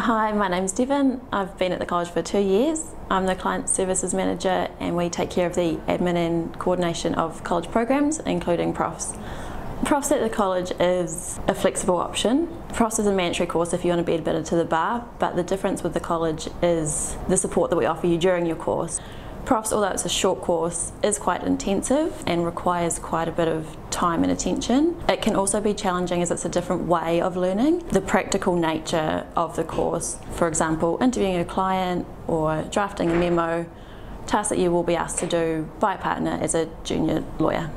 Hi, my name's Devon. I've been at the college for two years. I'm the Client Services Manager and we take care of the admin and coordination of college programs, including profs. Profs at the college is a flexible option. Profs is a mandatory course if you want to be admitted to the bar, but the difference with the college is the support that we offer you during your course. Profs, although it's a short course, is quite intensive and requires quite a bit of time and attention. It can also be challenging as it's a different way of learning. The practical nature of the course, for example, interviewing a client or drafting a memo, tasks that you will be asked to do by a partner as a junior lawyer.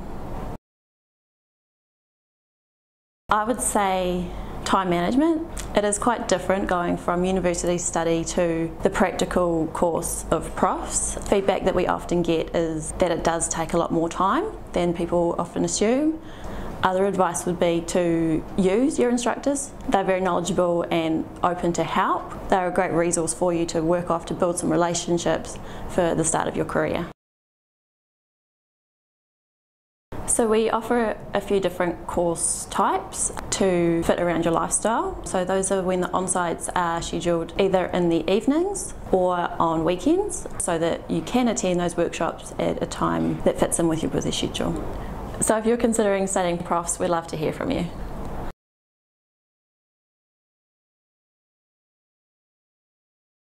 I would say time management. It is quite different going from university study to the practical course of profs. Feedback that we often get is that it does take a lot more time than people often assume. Other advice would be to use your instructors. They're very knowledgeable and open to help. They're a great resource for you to work off to build some relationships for the start of your career. So we offer a few different course types to fit around your lifestyle. So those are when the on-sites are scheduled either in the evenings or on weekends so that you can attend those workshops at a time that fits in with your busy schedule. So if you're considering studying profs, we'd love to hear from you.